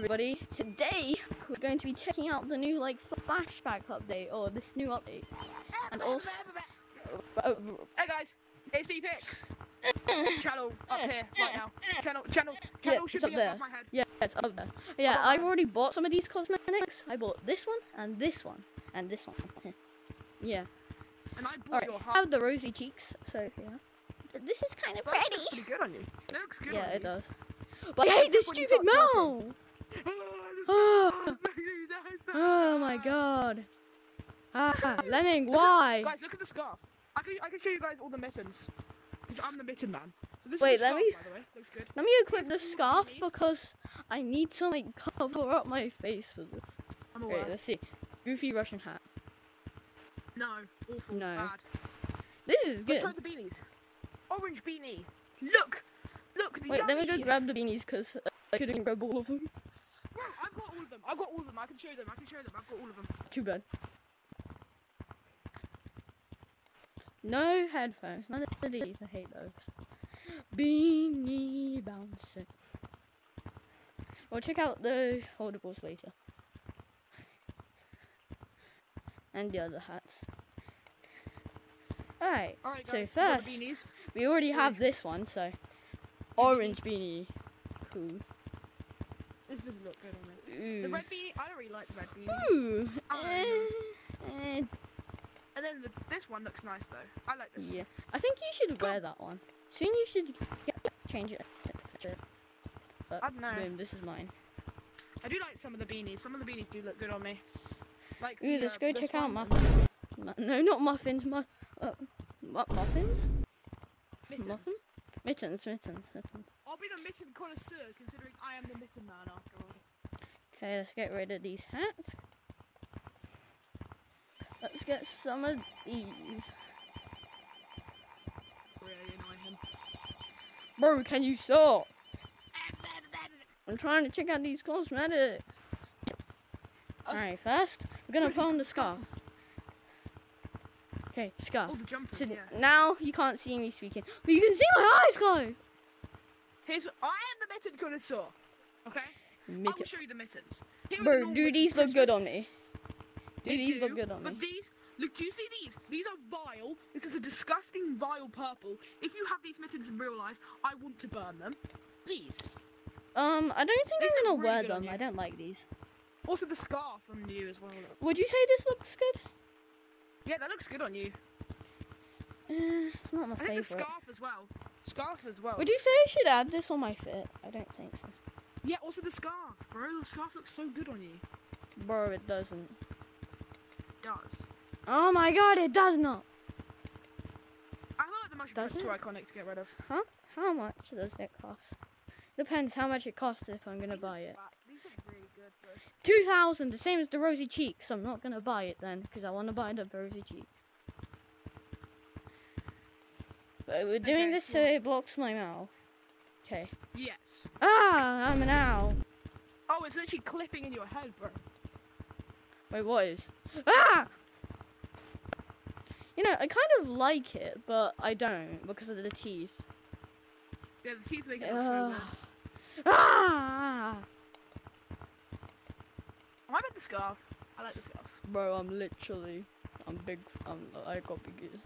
everybody. Today we're going to be checking out the new like flashback update or this new update, and also. Uh, Hey guys, it's me Picks. channel up here right now. Channel, channel, Yeah, channel should it's up be there. above my head. yeah, it's up there. Yeah, I've already bought some of these cosmetics. I bought this one and this one and this one. Yeah. And I bought Alright, your I heart. have the rosy cheeks, so yeah. This is kind of That looks pretty. pretty good on you. It looks good Yeah, it you. does. But I hate this Except when you stupid mouth. Oh. Oh my god. Ah, Lemming, why? Guys, look at the scarf. I can, I can show you guys all the mittens. Because I'm the mitten man. So this Wait, is let scarf, me- by the way. Looks good. Let me equip the Here's the scarf because I need to like cover up my face for this. I'm Okay, aware. let's see. Goofy Russian hat. No, awful, No. bad. This is Let's good. try the beanies. Orange beanie. Look! Look, the Wait, let me go grab the beanies because I couldn't grab all of them. Bro, I've got all of them. I've got all of them. I can show them. I can show them. I've got all of them. Too bad. No headphones. None of these. I hate those. Beanie bouncing. We'll check out those holdables later. And the other hats. Alright, So guys. we've got first- we already have this one, so. Orange beanie. Cool. This doesn't look good on me. The red beanie, I don't really like the red beanie. Ooh. Eh, And then the, this one looks nice though. I like this Yeah, I think you should wear that one. Soon you should get, change it. But I don't know. boom, this is mine. I do like some of the beanies. Some of the beanies do look good on me. Like Ooh, the, let's uh, go check out one muffins. No, not muffins. Mu- uh, mu- muffins? Mittens. Muffin? Mittens, mittens, mittens. I'll be the mitten connoisseur considering I am the mitten man after all. Okay, let's get rid of these hats. Let's get some of these. Really annoy him. Bro, can you stop? I'm trying to check out these cosmetics. Oh. Alright, first, we're gonna put on the scarf. Okay, scarf. Oh, the jumpers, So yeah. now you can't see me speaking, but you can see my eyes, guys. Here's I am the mitten connoisseur. Okay? I Mitten. show you the mittens. Here are the Bro, do these look good on me? Do They these look good on me? But these, look, do you see these? These are vile. This is a disgusting, vile purple. If you have these mittens in real life, I want to burn them. Please. Um, I don't think These I'm gonna really wear them. I don't like these. Also, the scarf on you as well. Look. Would you say this looks good? Yeah, that looks good on you. Eh, it's not my I think the scarf as well. Scarf as well. Would you say I should add this on my fit? I don't think so. Yeah, also the scarf, bro. The scarf looks so good on you. Bro, it doesn't. It does. Oh my god, it does not. I feel like the mushroom Does is too iconic to get rid of. Huh? How much does it cost? Depends how much it costs if I'm gonna buy it. Really good, 2000, the same as the rosy cheeks. I'm not gonna buy it then, because I want to buy the rosy cheeks. But we're doing Okay, this so it blocks my mouth. Okay. Yes. Ah, I'm an owl. Oh, it's literally clipping in your head, bro. Wait, what is? Ah! You know, I kind of like it, but I don't because of the teeth. Yeah, the teeth make it look so Ugh. good. Ah! I like the scarf. I like the scarf. Bro, I'm literally, I'm big. I'm, I got big ears.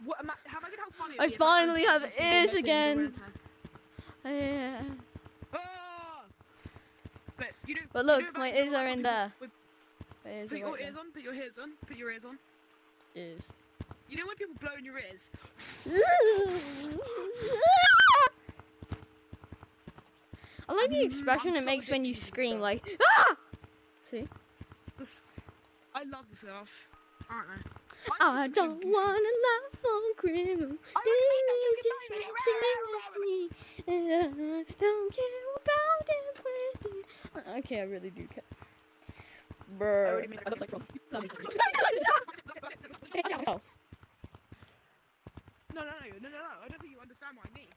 I, what, how imagine how funny. I be if owned finally have ears mitten in the again. Yeah. Ah! But you know. But you know look, my ears are in there. with- ears Put your right ears on. Put your ears on. Put your ears on. Ears. You know when people blow in your ears? I like the expression I'm it makes when you this scream, stuff. like ah! See? This, I love the scarf. I don't know. I don't wanna laugh on criminal. I don't care about. Uh, Okay, I really do care. Brr. No, no, no, no, no, no. I don't think you understand what I mean.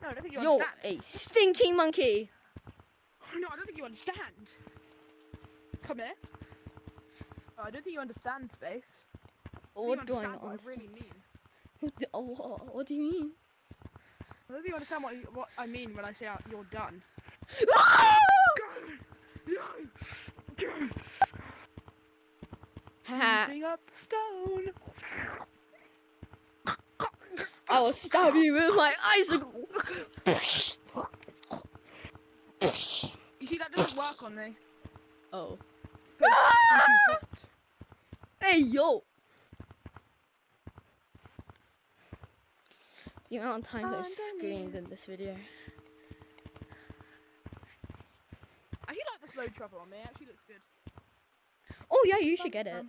No, I don't think you You're understand. a stinking monkey. No, I don't think you understand. Come here. I don't think you understand space. Well, what do I not what understand? I really mean. What, do, oh, what, what do you mean? I don't think you understand what, what I mean when I say uh, you're done. Moving up stone. I will stab you with my icicle. You see, that doesn't work on me. Oh. Hey yo. The amount of times I've screamed in this video. I actually like the slow travel on me. It actually looks good. Oh yeah, you should get it.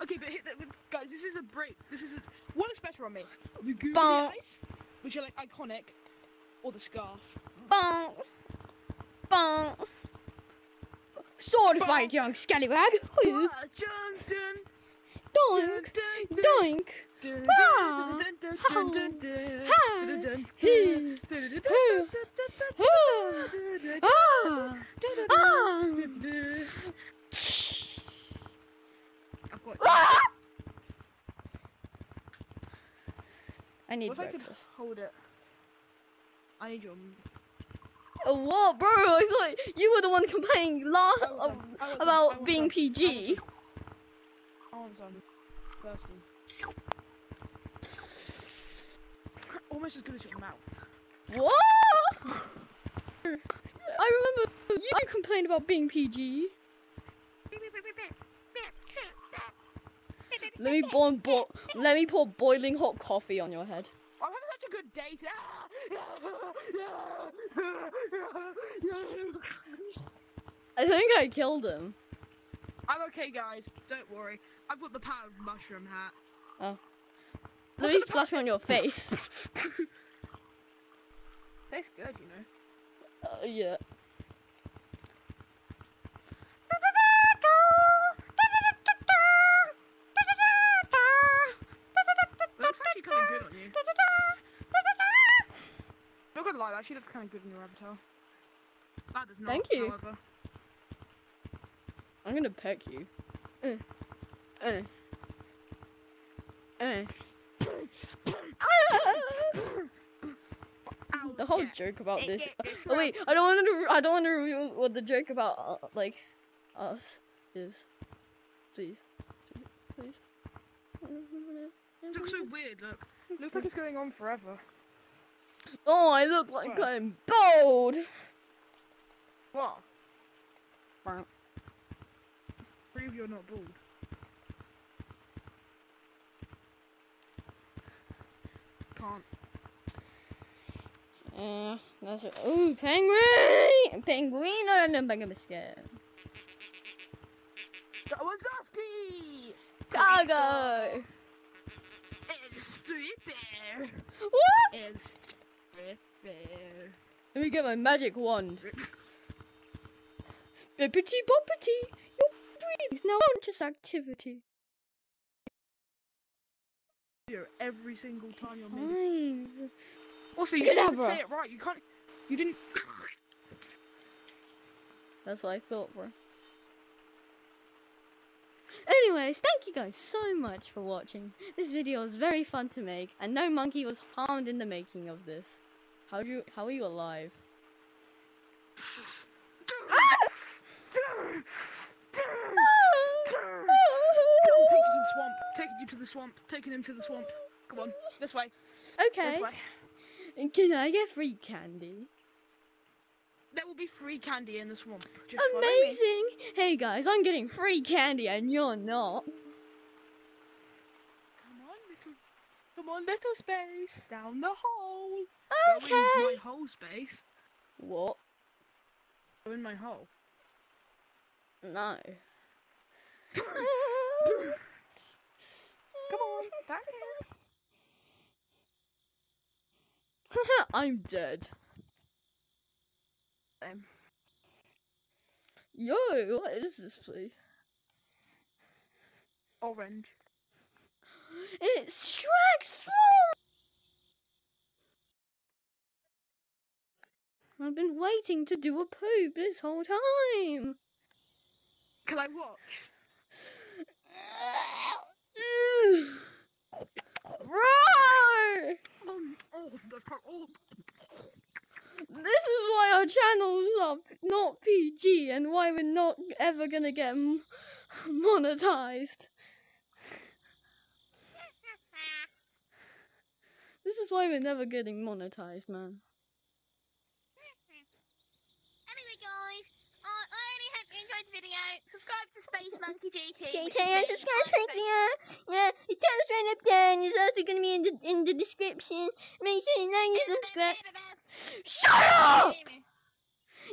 Okay, but hit that with guys. This is a break. This is a, what looks better on me: the googly Bonk. eyes, which are like iconic, or the scarf. Bonk. Bonk. Sword fight, young scallywag. Ah, dun, doink, doink. Ah. dun, dun, How. dun, dun, Hi. dun, dun, He. Who. Ah. Ah. Ah. dun, dun. I've got. Ah. I need What if I could breakfast. hold it? I need your. What, bro? I thought you were the one complaining last I want some. I want some. I about being. PG. I want some. Thirsty. Almost as good as your mouth. What? I remember you complained about being PG. Let me pour, bo- let me pour boiling hot coffee on your head. I'm having such a good day today. I think I killed him. I'm okay, guys. Don't worry. I've got the power mushroom hat. Oh. Let me splash on your face. Tastes good, you know. Uh, yeah. Actually looks kind of good in your avatar. That does not. Thank you. However. I'm gonna peck you. Uh, uh, uh. the whole joke about this. Oh wait, I don't want to. I don't want to reveal what the joke about uh, like us is. Please, please. It looks so weird. Look. Looks like it's going on forever. Oh, I look like? I'm bold. What? Prove you're not bald. Can't. Uh, that's it. Ooh, penguin! Penguin I don't know a bag of biscuit. Kawasaki! Cargo! El stripper! What? El stripper! Let me get my magic wand. Bippity boppity! Your breathing is now conscious activity. Every single time you're. Fine. Also, you didn't say it right. You can't. You didn't. That's what I thought, bro. Anyways, thank you guys so much for watching. This video was very fun to make, and no monkey was harmed in the making of this. How do you? How are you alive? I'll take you to the swamp. Taking you to the swamp. Taking him to the swamp. Come on, this way. Okay. This way. Can I get free candy? There will be free candy in the swamp. Just follow me. Amazing! Hey guys, I'm getting free candy and you're not. Come on, little. Come on, little space. Down the hole. Go in Okay. my hole space. What? Go in my hole. No. Come on, back here. I'm dead. Same. Yo, what is this place? Orange. It's Shrek's fault! I've been waiting to do a poop this whole time. Can I watch? Bro! That's part-. This is why our channels are not PG and why we're not ever gonna get m- monetized. This is why we're never getting monetized, man. Anyway, guys, uh, I only hope you enjoyed the video. Subscribe to Space Monkey which GT and subscribe to the yeah, yeah. The channel's right up there, and it's also gonna be in the in the description. Make sure you like and subscribe. Shut up!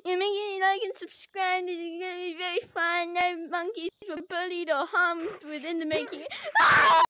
Yeah, make sure you like and subscribe. This is gonna be very fun. No monkeys were bullied or harmed within the making.